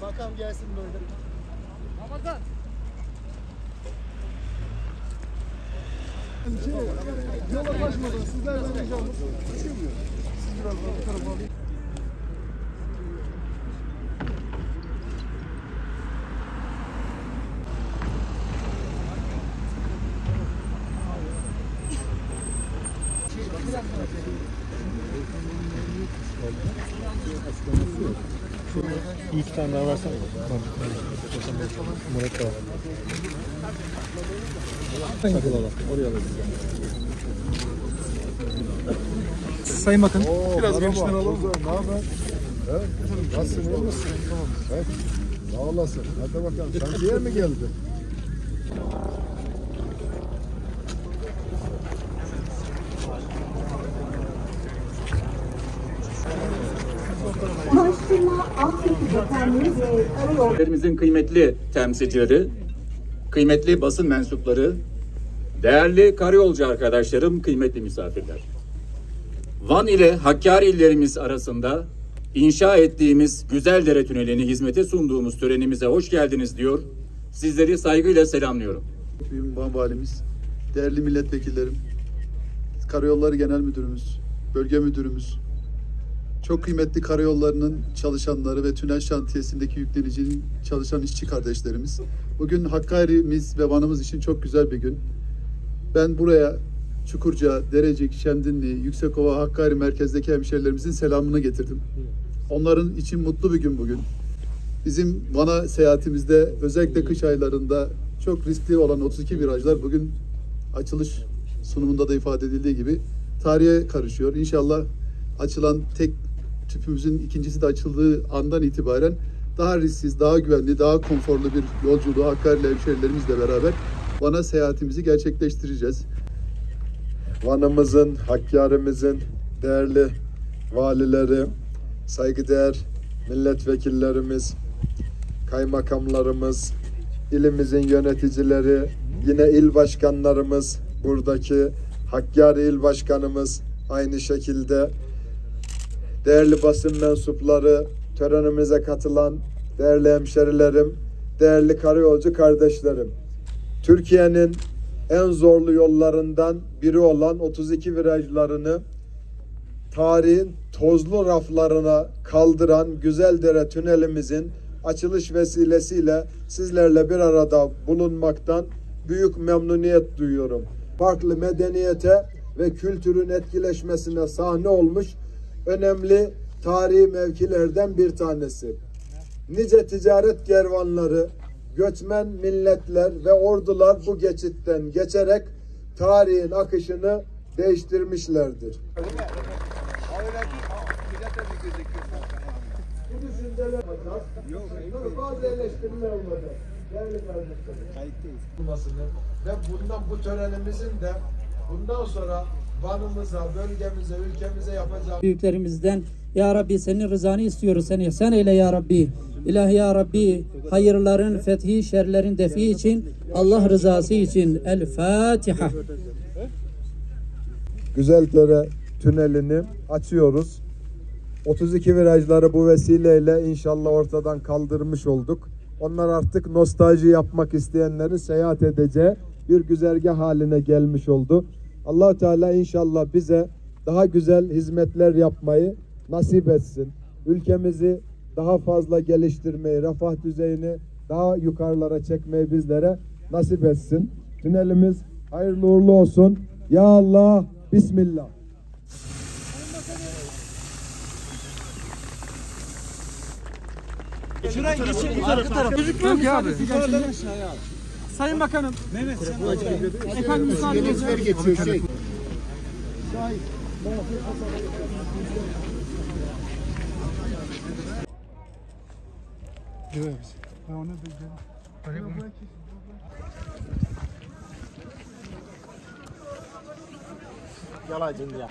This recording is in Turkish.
Makam gelsin böyle. Ramazan. Yola kaçmadan sizlerden ricamız. Siz biraz daha bu tarafa alayım. Bir iki tane daha versene. Murat da var. Sakın. Oraya alalım. Sayın Bakan. Biraz gençler alalım. Ne haber? Evet. Nasılsın? iyi misin? Evet. Sağ olasın. Hadi bakalım. Şantiye mi geldi? Ülkemizin kıymetli temsilcileri, kıymetli basın mensupları, değerli karayolcu arkadaşlarım, kıymetli misafirler. Van ile Hakkari illerimiz arasında inşa ettiğimiz Güzeldere Tüneli'ni hizmete sunduğumuz törenimize hoş geldiniz diyor. Sizleri saygıyla selamlıyorum. Büyük Valimiz, değerli milletvekillerim, Karayolları Genel Müdürümüz, Bölge Müdürümüz, çok kıymetli karayollarının çalışanları ve tünel şantiyesindeki yüklenicinin çalışan işçi kardeşlerimiz. Bugün Hakkari'miz ve Van'ımız için çok güzel bir gün. Ben buraya Çukurca, Derecik, Şemdinli, Yüksekova, Hakkari merkezdeki hemşehrilerimizin selamını getirdim. Onların için mutlu bir gün bugün. Bizim Van'a seyahatimizde özellikle kış aylarında çok riskli olan 32 virajlar bugün açılış sunumunda da ifade edildiği gibi tarihe karışıyor. İnşallah açılan tek tüpümüzün ikincisi de açıldığı andan itibaren daha risksiz, daha güvenli, daha konforlu bir yolculuğu Hakkari'li hemşehrilerimizle beraber Van'a seyahatimizi gerçekleştireceğiz. Van'ımızın, Hakkari'mizin değerli valileri, saygıdeğer milletvekillerimiz, kaymakamlarımız, ilimizin yöneticileri, yine il başkanlarımız, buradaki Hakkari il başkanımız aynı şekilde değerli basın mensupları, törenimize katılan değerli hemşerilerim, değerli karayolcu kardeşlerim. Türkiye'nin en zorlu yollarından biri olan 32 virajlarını tarihin tozlu raflarına kaldıran Güzeldere tünelimizin açılış vesilesiyle sizlerle bir arada bulunmaktan büyük memnuniyet duyuyorum. Farklı medeniyete ve kültürün etkileşmesine sahne olmuş önemli tarihi mevkilerden bir tanesi. Nice ticaret kervanları, göçmen milletler ve ordular bu geçitten geçerek tarihin akışını değiştirmişlerdir. Bu düşünceler olacak. Bazı eleştiriler olacak. Değerli kardeşlerim. Olmasını Ve bundan bu törenimizin de bundan sonra Van'ımıza, bölgemize, ülkemize yapacağı büyüklerimizden Ya Rabbi senin rızanı istiyoruz. Sen ihsan eyle Ya Rabbi. İlahi Ya Rabbi hayırların fethi, şerlerin defi için Allah rızası için El Fatiha. Güzeldere tünelini açıyoruz. 32 virajları bu vesileyle inşallah ortadan kaldırmış olduk. Onlar artık nostalji yapmak isteyenlerin seyahat edeceği bir güzergah haline gelmiş oldu. Allah Teala inşallah bize daha güzel hizmetler yapmayı nasip etsin. Ülkemizi daha fazla geliştirmeyi, refah düzeyini daha yukarılara çekmeyi bizlere nasip etsin. Tünelimiz hayırlı uğurlu olsun. Ya Allah, Bismillah. Gözükmüyor ki abi. Sayın Bakanım. Mehmet. Efendim müsaade edin. geçiyor şey. Evet. Ha, onu da- Yalancın ya.